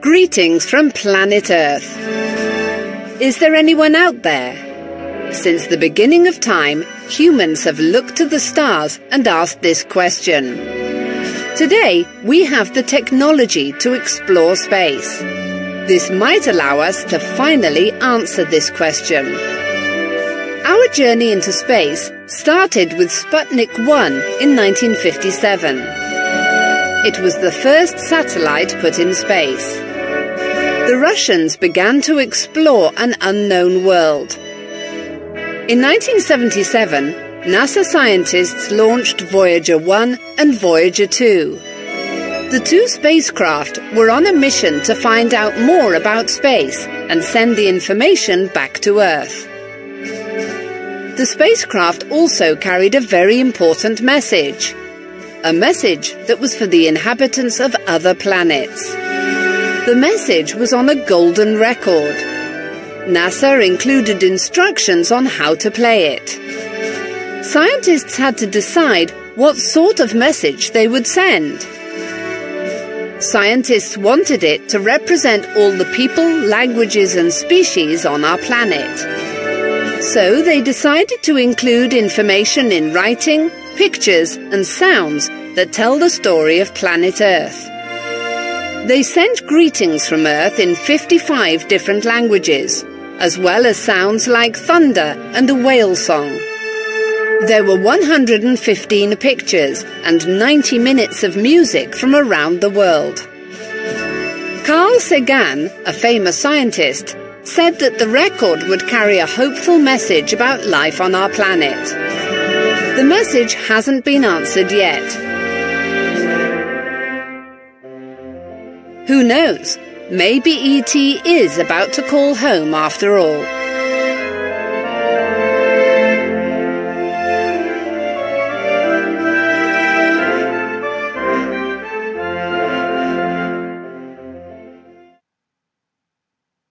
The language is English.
Greetings from planet Earth. Is there anyone out there? Since the beginning of time, humans have looked to the stars and asked this question. Today, we have the technology to explore space. This might allow us to finally answer this question. Our journey into space started with Sputnik 1 in 1957. It was the first satellite put in space the Russians began to explore an unknown world. In 1977, NASA scientists launched Voyager 1 and Voyager 2. The two spacecraft were on a mission to find out more about space and send the information back to Earth. The spacecraft also carried a very important message. A message that was for the inhabitants of other planets. The message was on a golden record. NASA included instructions on how to play it. Scientists had to decide what sort of message they would send. Scientists wanted it to represent all the people, languages and species on our planet. So they decided to include information in writing, pictures and sounds that tell the story of planet Earth. They sent greetings from Earth in 55 different languages, as well as sounds like thunder and a whale song. There were 115 pictures and 90 minutes of music from around the world. Carl Sagan, a famous scientist, said that the record would carry a hopeful message about life on our planet. The message hasn't been answered yet, Who knows? Maybe E.T. is about to call home after all.